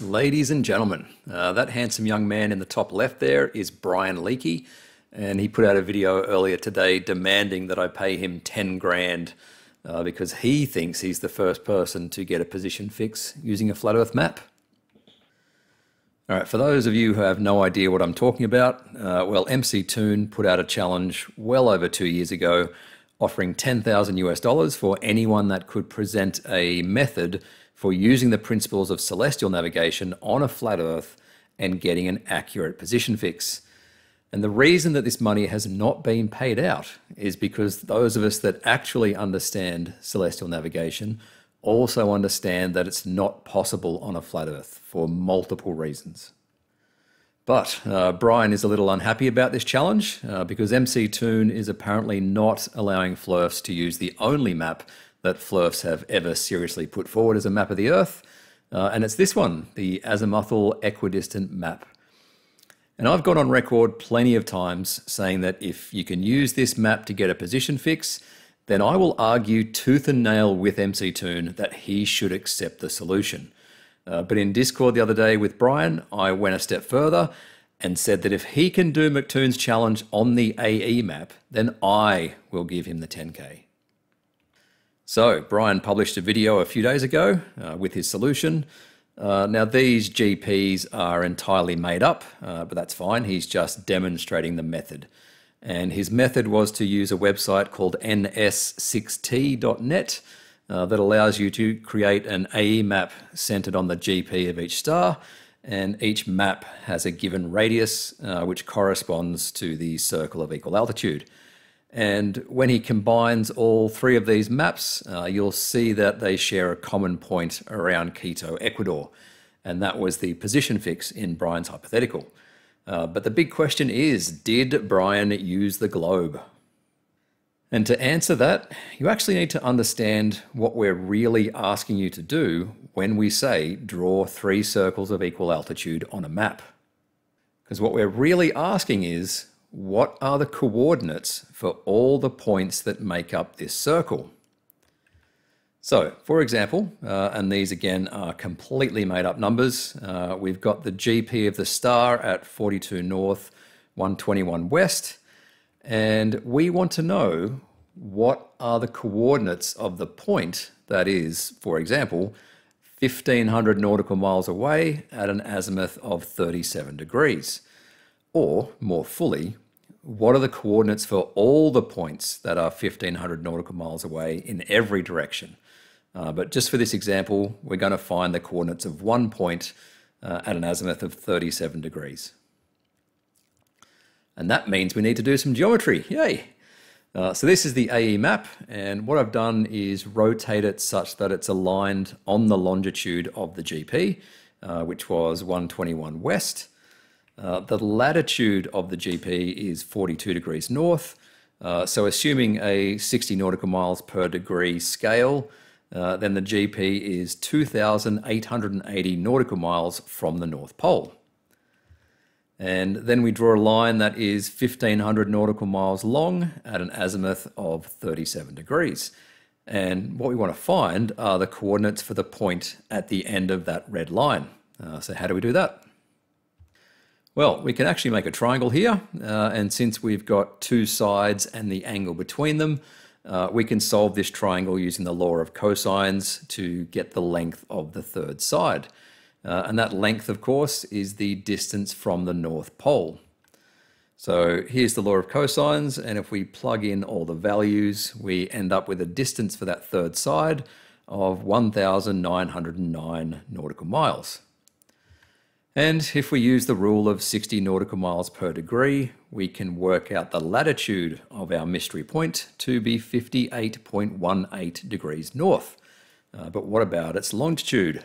ladies and gentlemen. Uh, that handsome young man in the top left there is Brian Leakey, and he put out a video earlier today demanding that I pay him 10 grand uh, because he thinks he's the first person to get a position fix using a flat Earth map. All right, for those of you who have no idea what I'm talking about, uh, well, McToon put out a challenge well over two years ago offering 10,000 US dollars for anyone that could present a method for using the principles of celestial navigation on a flat Earth and getting an accurate position fix. And the reason that this money has not been paid out is because those of us that actually understand celestial navigation also understand that it's not possible on a flat Earth for multiple reasons. But uh, Brian is a little unhappy about this challenge uh, because McToon is apparently not allowing Flurfs to use the only map that Flurfs have ever seriously put forward as a map of the Earth, uh, and it's this one, the azimuthal equidistant map. And I've gone on record plenty of times saying that if you can use this map to get a position fix, then I will argue tooth and nail with McToon that he should accept the solution. Uh, but in Discord the other day with Brian, I went a step further and said that if he can do McToon's challenge on the AE map, then I will give him the 10k. So, Brian published a video a few days ago uh, with his solution. Uh, now, these GPs are entirely made up, uh, but that's fine. He's just demonstrating the method. And his method was to use a website called ns6t.net uh, that allows you to create an AE map centered on the GP of each star. And each map has a given radius, uh, which corresponds to the circle of equal altitude. And when he combines all three of these maps, uh, you'll see that they share a common point around Quito, Ecuador. And that was the position fix in Brian's hypothetical. Uh, but the big question is did Brian use the globe? And to answer that, you actually need to understand what we're really asking you to do when we say draw three circles of equal altitude on a map. Because what we're really asking is what are the coordinates for all the points that make up this circle? So, for example, uh, and these again are completely made up numbers, uh, we've got the GP of the star at 42 north, 121 west, and we want to know what are the coordinates of the point that is, for example, 1500 nautical miles away at an azimuth of 37 degrees. Or, more fully, what are the coordinates for all the points that are 1500 nautical miles away in every direction? Uh, but just for this example, we're going to find the coordinates of one point uh, at an azimuth of 37 degrees. And that means we need to do some geometry. Yay! Uh, so this is the AE map, and what I've done is rotate it such that it's aligned on the longitude of the GP, uh, which was 121 west. Uh, the latitude of the GP is 42 degrees north. Uh, so assuming a 60 nautical miles per degree scale, uh, then the GP is 2,880 nautical miles from the North Pole. And then we draw a line that is 1500 nautical miles long at an azimuth of 37 degrees. And what we want to find are the coordinates for the point at the end of that red line. Uh, so how do we do that? Well, we can actually make a triangle here. Uh, and since we've got two sides and the angle between them, uh, we can solve this triangle using the law of cosines to get the length of the third side. Uh, and that length, of course, is the distance from the North Pole. So here's the law of cosines, and if we plug in all the values, we end up with a distance for that third side of 1,909 nautical miles. And if we use the rule of 60 nautical miles per degree, we can work out the latitude of our mystery point to be 58.18 degrees north. Uh, but what about its longitude?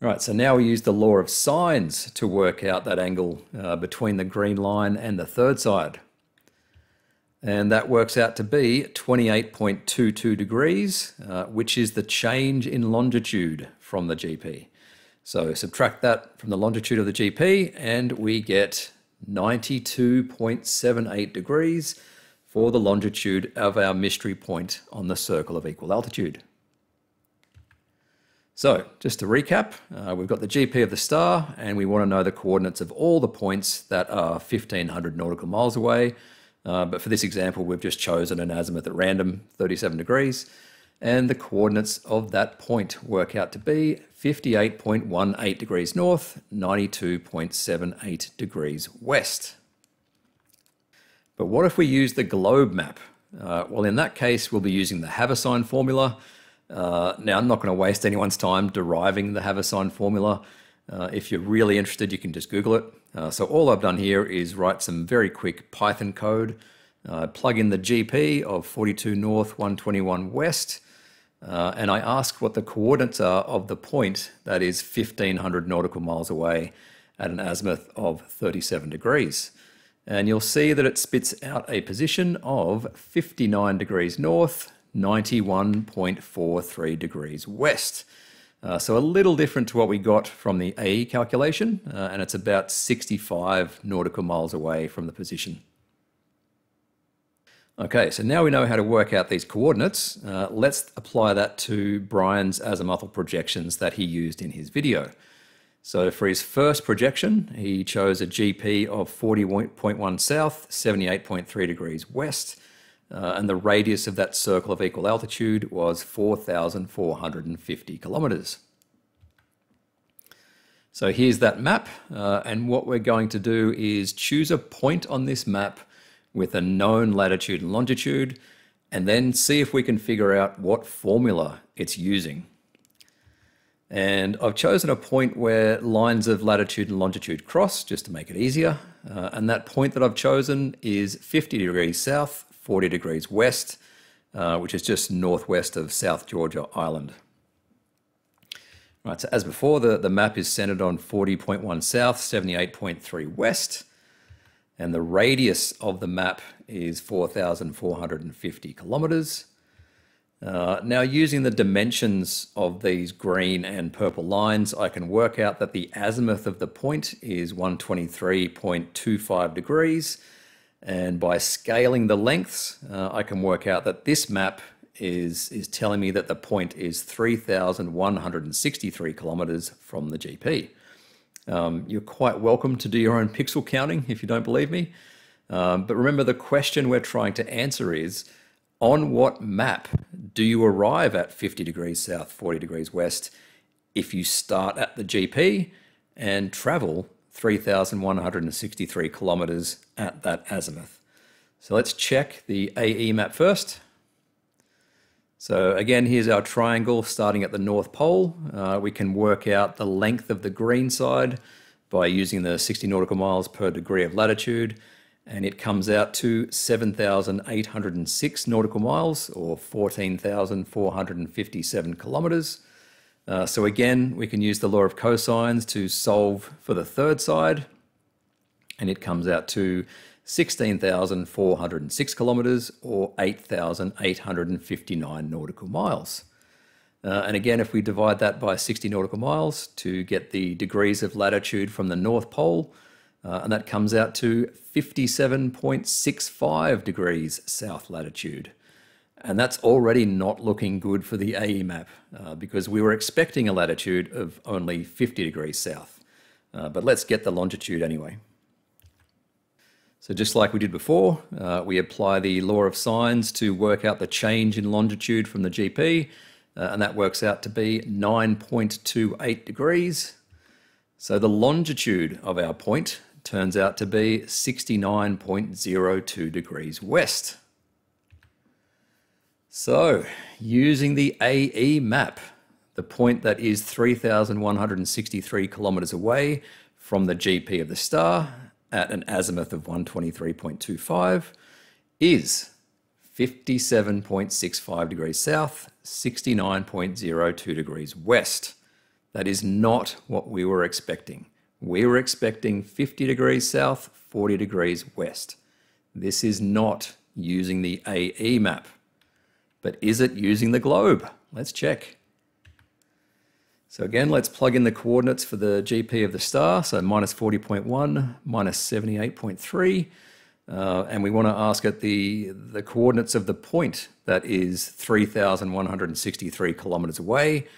Right, so now we use the law of sines to work out that angle uh, between the green line and the third side. And that works out to be 28.22 degrees, uh, which is the change in longitude from the GP. So subtract that from the longitude of the GP and we get 92.78 degrees for the longitude of our mystery point on the circle of equal altitude. So, just to recap, uh, we've got the GP of the star, and we want to know the coordinates of all the points that are 1500 nautical miles away. Uh, but for this example, we've just chosen an azimuth at random, 37 degrees, and the coordinates of that point work out to be 58.18 degrees north, 92.78 degrees west. But what if we use the globe map? Uh, well, in that case, we'll be using the Haversine formula, uh, now, I'm not going to waste anyone's time deriving the Haversine formula. Uh, if you're really interested, you can just Google it. Uh, so all I've done here is write some very quick Python code, uh, plug in the GP of 42 north, 121 west, uh, and I ask what the coordinates are of the point that is 1500 nautical miles away at an azimuth of 37 degrees. And you'll see that it spits out a position of 59 degrees north, 91.43 degrees west. Uh, so a little different to what we got from the AE calculation, uh, and it's about 65 nautical miles away from the position. Okay, so now we know how to work out these coordinates. Uh, let's apply that to Brian's azimuthal projections that he used in his video. So for his first projection, he chose a GP of 40.1 south, 78.3 degrees west, uh, and the radius of that circle of equal altitude was 4,450 kilometers. So here's that map, uh, and what we're going to do is choose a point on this map with a known latitude and longitude, and then see if we can figure out what formula it's using. And I've chosen a point where lines of latitude and longitude cross, just to make it easier. Uh, and that point that I've chosen is 50 degrees south, 40 degrees west, uh, which is just northwest of South Georgia Island. Right, so as before, the, the map is centered on 40.1 south, 78.3 west, and the radius of the map is 4,450 kilometers. Uh, now, using the dimensions of these green and purple lines, I can work out that the azimuth of the point is 123.25 degrees, and by scaling the lengths, uh, I can work out that this map is, is telling me that the point is 3,163 kilometers from the GP. Um, you're quite welcome to do your own pixel counting if you don't believe me. Um, but remember, the question we're trying to answer is on what map do you arrive at 50 degrees south, 40 degrees west if you start at the GP and travel 3,163 kilometers at that azimuth. So let's check the AE map first. So again, here's our triangle starting at the North Pole. Uh, we can work out the length of the green side by using the 60 nautical miles per degree of latitude, and it comes out to 7,806 nautical miles, or 14,457 kilometers. Uh, so again, we can use the law of cosines to solve for the third side, and it comes out to 16,406 kilometres or 8,859 nautical miles. Uh, and again, if we divide that by 60 nautical miles to get the degrees of latitude from the North Pole, uh, and that comes out to 57.65 degrees south latitude. And that's already not looking good for the AE map uh, because we were expecting a latitude of only 50 degrees south. Uh, but let's get the longitude anyway. So just like we did before, uh, we apply the law of sines to work out the change in longitude from the GP, uh, and that works out to be 9.28 degrees. So the longitude of our point turns out to be 69.02 degrees west. So, using the AE map, the point that is 3,163 kilometers away from the GP of the star at an azimuth of 123.25 is 57.65 degrees south, 69.02 degrees west. That is not what we were expecting. We were expecting 50 degrees south, 40 degrees west. This is not using the AE map. But is it using the globe? Let's check. So again, let's plug in the coordinates for the GP of the star. So minus 40.1, minus 78.3. Uh, and we want to ask it the, the coordinates of the point that is 3,163 kilometers away.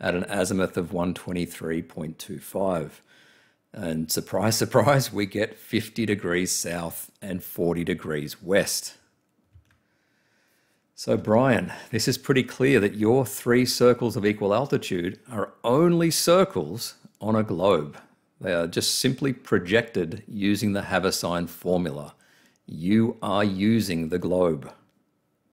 at an azimuth of 123.25. And surprise, surprise, we get 50 degrees south and 40 degrees west. So, Brian, this is pretty clear that your three circles of equal altitude are only circles on a globe. They are just simply projected using the Haversine formula. You are using the globe.